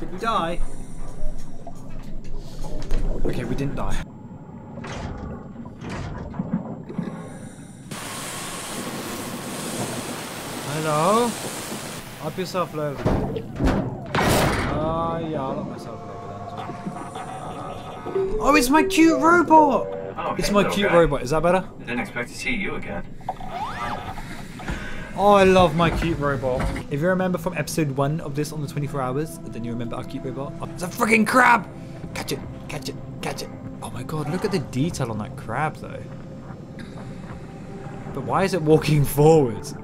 Did we die? Okay, we didn't die. Hello? Up yourself low. Ah, uh, yeah, I'll up myself over then as well. Oh, it's my cute robot! Oh, It's hey, my cute guy. robot. Is that better? Didn't expect to see you again. Oh, I love my cute robot. If you remember from episode one of this on the 24 hours, then you remember our cute robot. Oh, it's a freaking crab! Catch it, catch it, catch it. Oh my god, look at the detail on that crab though. But why is it walking forwards?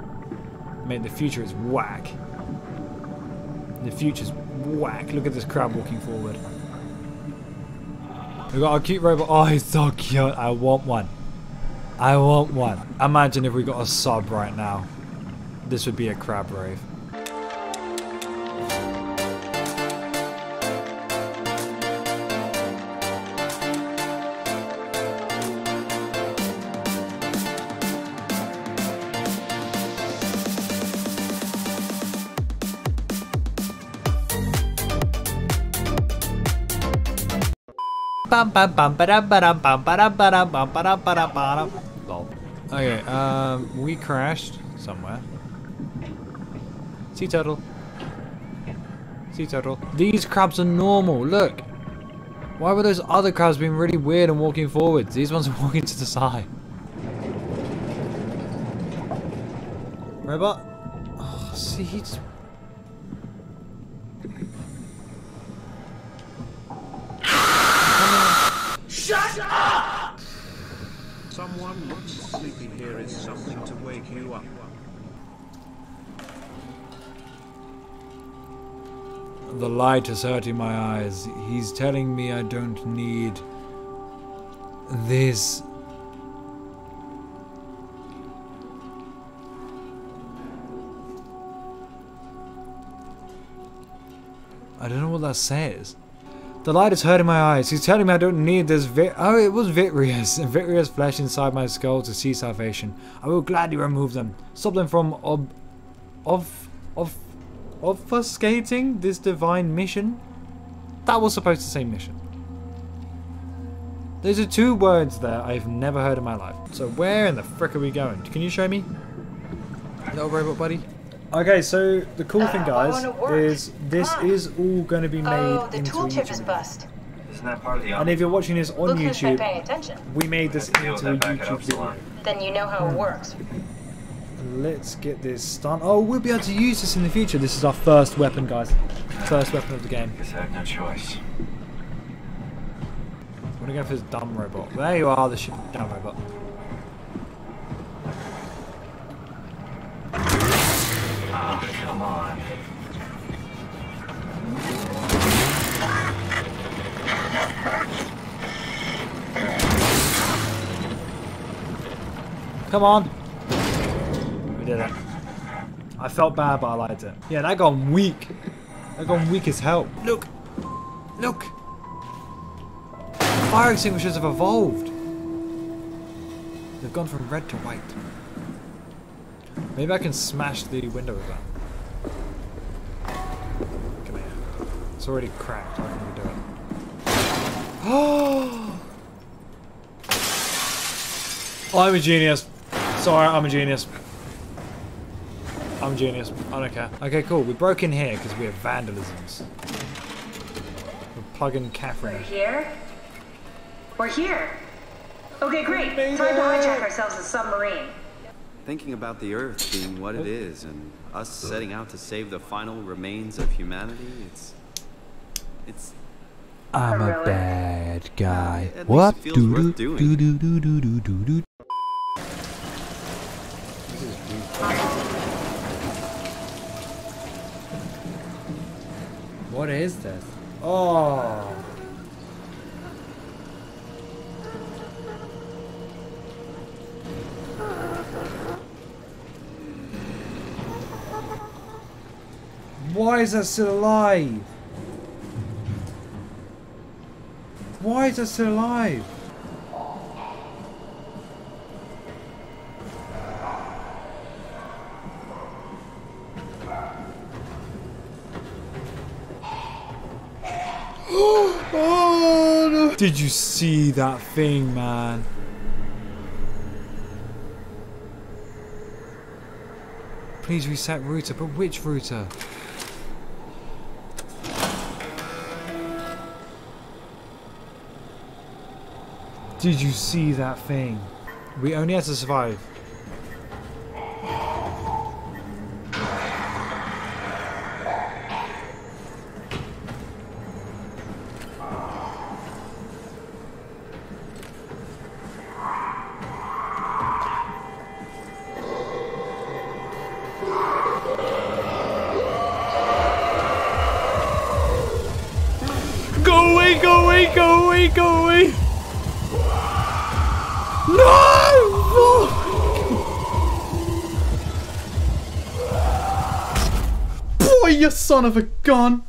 Mate, the future is whack. The future's whack. Look at this crab walking forward. We got our cute robot. Oh, he's so cute. I want one. I want one. Imagine if we got a sub right now. This would be a crap rave. Okay, um, we crashed somewhere. Sea turtle. Sea turtle. These crabs are normal, look. Why were those other crabs being really weird and walking forwards? These ones are walking to the side. Robot? Oh, see, he's... Shut up! Someone looks sleepy. Here is something to wake you up. The light is hurting my eyes. He's telling me I don't need this. I don't know what that says. The light is hurting my eyes. He's telling me I don't need this. Oh, it was vitreous. Vitreous flesh inside my skull to see salvation. I will gladly remove them. Stop them from ob. of. of. Obfuscating this divine mission? That was supposed to say mission. Those are two words there I've never heard in my life. So where in the frick are we going? Can you show me? Little robot buddy? Okay, so the cool thing, Uh, why guys, won't it work? is this Huh. is all going to be made Oh, the into a tooltip YouTube is video. bust. Isn't that part of the And if you're watching this on Look YouTube, we made this into a that back at YouTube video. Then you know how it works. Let's get this done. Oh, we'll be able to use this in the future. This is our first weapon, guys. First weapon of the game. Guess I have no choice. I'm gonna go for this dumb robot. There you are, the dumb robot. Oh, come on. Come on. Did it. I felt bad, but I liked it. Yeah, that gone weak. That gone weak as hell. Look. Look. Fire extinguishers have evolved. They've gone from red to white. Maybe I can smash the window with that. Come here. It's already cracked. How can we do it? Oh! I'm a genius. Sorry, I'm a genius. I'm genius. I don't care. Okay, cool. We broke in here because we have vandalisms. We're plugging Catherine. We're Here? We're here. Okay, great. Time to hijack ourselves a submarine. Thinking about the Earth being what it oh. is and us setting out to save the final remains of humanity, it's. It's. I'm a bad guy. What? it feels worth Do-do, do do do do do. What is this? Oh. Why is that still alive? Why is that still alive? Did you see that thing, man? Please reset router, but which router? Did you see that thing? We only had to survive. Go away! No! Boy, you son of a gun!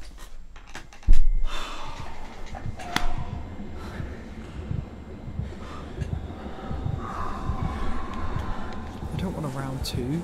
I don't want a round two.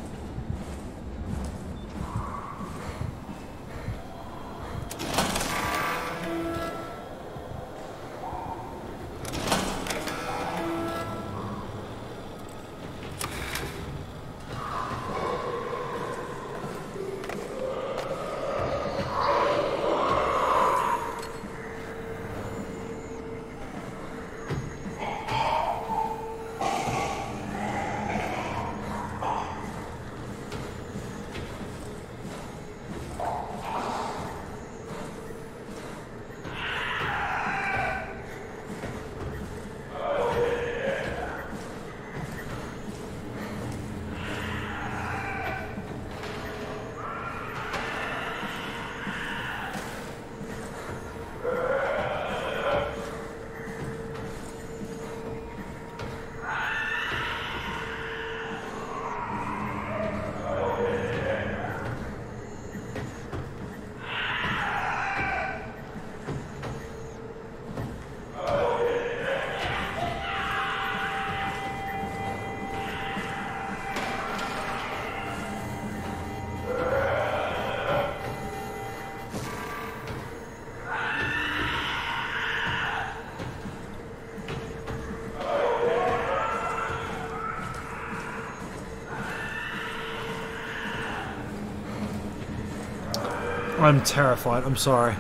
I'm terrified. I'm sorry.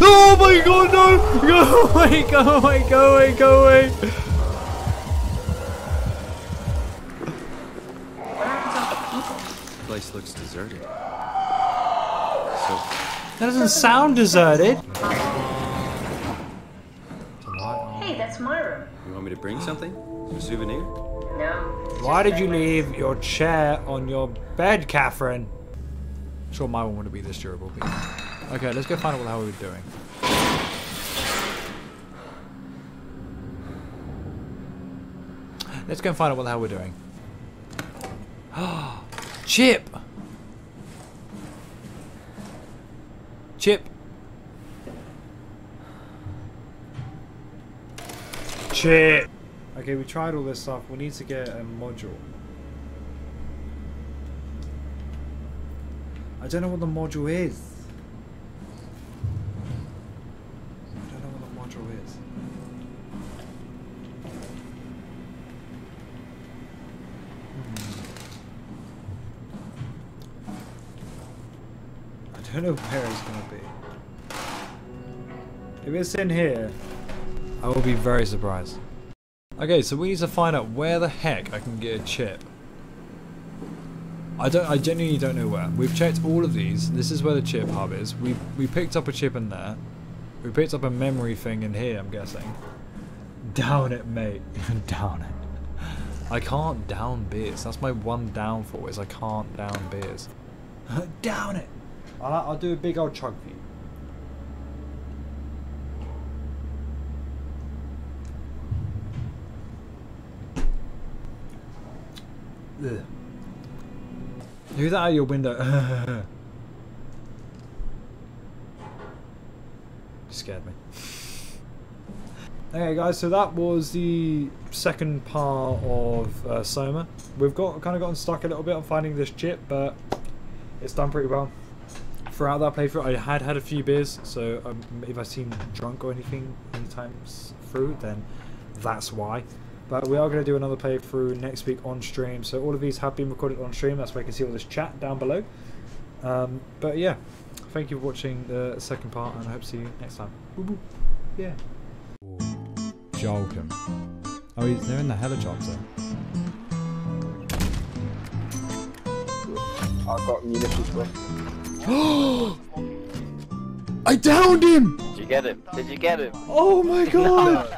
Oh my god, no! Go away, go away, go away, go away! Place looks deserted. So, That doesn't sound deserted. Hey, that's my room. you want me to bring something? A souvenir? No. Why did you leave your chair on your bed, Catherine? Sure, my one wouldn't be this durable. But... Okay, let's go find out what the hell we're doing. Let's go and find out what the hell we're doing. Ah, Chip! Chip! Chip! Okay, we tried all this stuff. We need to get a module. I don't know what the module is. I don't know what the module is. Hmm. I don't know where it's gonna be. If it's in here, I will be very surprised. Okay, so we need to find out where the heck I can get a chip. I don't. I genuinely don't know where. We've checked all of these. This is where the chip hub is. We we picked up a chip in there. We picked up a memory thing in here. I'm guessing. Down it, mate. down it. I can't down beers. That's my one downfall. Is I can't down beers. down it. I'll, I'll do a big old chug for you. Ugh. Do that out your window. Scared me. Okay, guys. So that was the second part of uh, Soma. We've got kind of gotten stuck a little bit on finding this chip, but it's done pretty well. Throughout that playthrough, I had had a few beers, so um, if I seem drunk or anything anytime times through, then that's why. But we are going to do another playthrough next week on stream. So all of these have been recorded on stream. That's why you can see all this chat down below. Um, but yeah, thank you for watching the second part, and I hope to see you next time. Woo woo. Yeah. Jolcom. Oh, he's, they're in the helicopter. I've got munitions for I downed him! Did you get him? Did you get him? Oh my god!